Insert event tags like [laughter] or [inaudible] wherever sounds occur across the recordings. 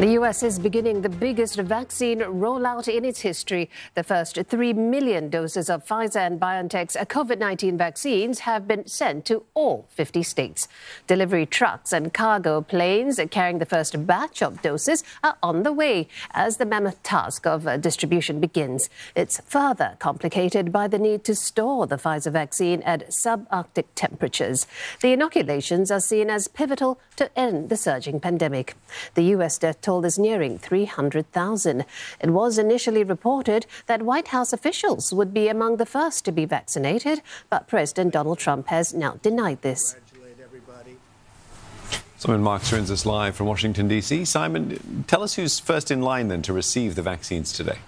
The U.S. is beginning the biggest vaccine rollout in its history. The first 3 million doses of Pfizer and BioNTech's COVID 19 vaccines have been sent to all 50 states. Delivery trucks and cargo planes carrying the first batch of doses are on the way as the mammoth task of distribution begins. It's further complicated by the need to store the Pfizer vaccine at subarctic temperatures. The inoculations are seen as pivotal to end the surging pandemic. The U.S. death toll is nearing 300,000. It was initially reported that White House officials would be among the first to be vaccinated, but President Donald Trump has now denied this. Simon Marks joins us live from Washington, D.C. Simon, tell us who's first in line then to receive the vaccines today.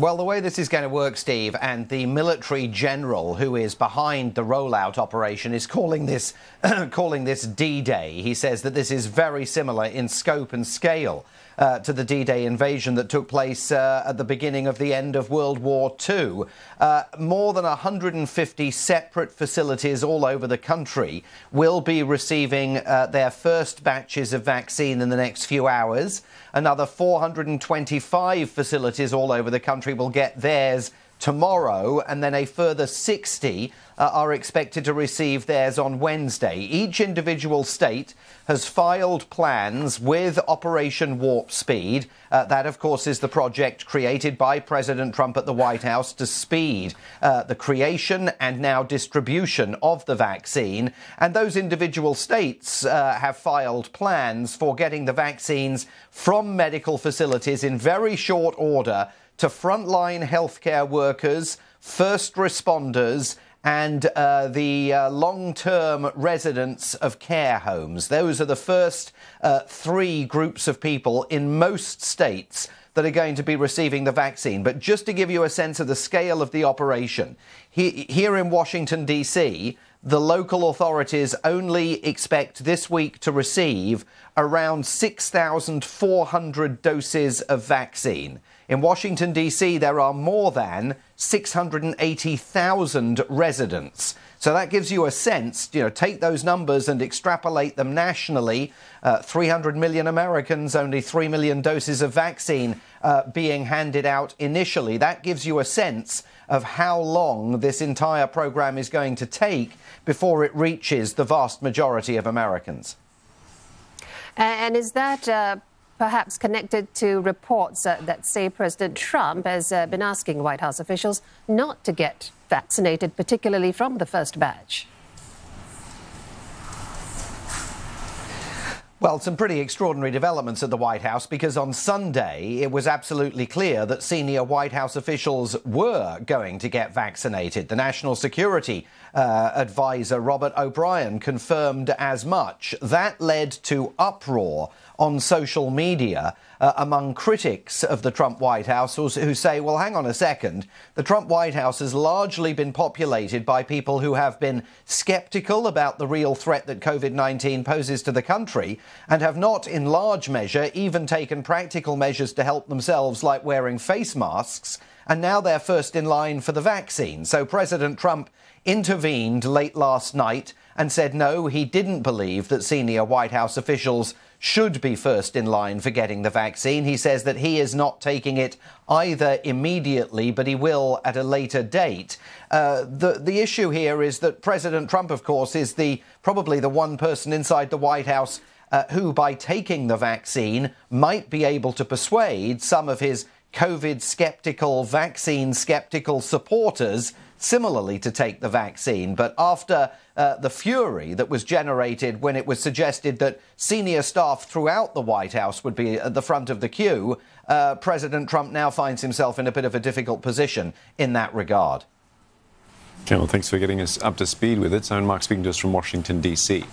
Well, the way this is going to work, Steve, and the military general who is behind the rollout operation is calling this [clears throat] calling this D-Day. He says that this is very similar in scope and scale uh, to the D Day invasion that took place uh, at the beginning of the end of World War II. Uh, more than 150 separate facilities all over the country will be receiving uh, their first batches of vaccine in the next few hours. Another 425 facilities all over the country will get theirs tomorrow, and then a further 60 uh, are expected to receive theirs on Wednesday. Each individual state has filed plans with Operation Warp Speed. Uh, that, of course, is the project created by President Trump at the White House to speed uh, the creation and now distribution of the vaccine. And those individual states uh, have filed plans for getting the vaccines from medical facilities in very short order to frontline healthcare workers, first responders, and uh, the uh, long term residents of care homes. Those are the first uh, three groups of people in most states that are going to be receiving the vaccine. But just to give you a sense of the scale of the operation, he, here in Washington, D.C., the local authorities only expect this week to receive around 6,400 doses of vaccine. In Washington, D.C., there are more than 680,000 residents. So that gives you a sense, you know, take those numbers and extrapolate them nationally. Uh, 300 million Americans, only 3 million doses of vaccine uh, being handed out initially. That gives you a sense of how long this entire program is going to take before it reaches the vast majority of Americans. And is that uh, perhaps connected to reports uh, that say President Trump has uh, been asking White House officials not to get vaccinated, particularly from the first batch? Well, some pretty extraordinary developments at the White House because on Sunday it was absolutely clear that senior White House officials were going to get vaccinated. The National Security uh, Advisor Robert O'Brien confirmed as much. That led to uproar on social media uh, among critics of the Trump White House who, who say, well, hang on a second. The Trump White House has largely been populated by people who have been skeptical about the real threat that COVID 19 poses to the country and have not, in large measure, even taken practical measures to help themselves, like wearing face masks. And now they're first in line for the vaccine. So President Trump intervened late last night and said no, he didn't believe that senior White House officials should be first in line for getting the vaccine. He says that he is not taking it either immediately, but he will at a later date. Uh, the the issue here is that President Trump, of course, is the probably the one person inside the White House uh, who, by taking the vaccine, might be able to persuade some of his COVID skeptical, vaccine skeptical supporters similarly to take the vaccine. But after uh, the fury that was generated when it was suggested that senior staff throughout the White House would be at the front of the queue, uh, President Trump now finds himself in a bit of a difficult position in that regard. Okay, well, thanks for getting us up to speed with it. Simon Mark speaking to us from Washington, D.C.